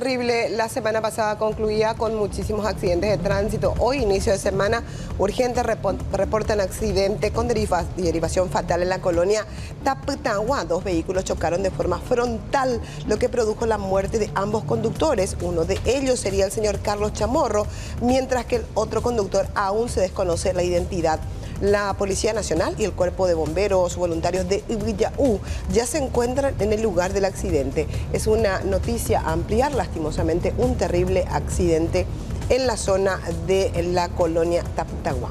Terrible, la semana pasada concluía con muchísimos accidentes de tránsito. Hoy, inicio de semana, urgente reportan accidente con derivación fatal en la colonia Tapetagua. Dos vehículos chocaron de forma frontal, lo que produjo la muerte de ambos conductores. Uno de ellos sería el señor Carlos Chamorro, mientras que el otro conductor aún se desconoce la identidad. La Policía Nacional y el Cuerpo de Bomberos voluntarios de Ibiyaú ya se encuentran en el lugar del accidente. Es una noticia ampliar, lastimosamente, un terrible accidente en la zona de la colonia Tapitagua.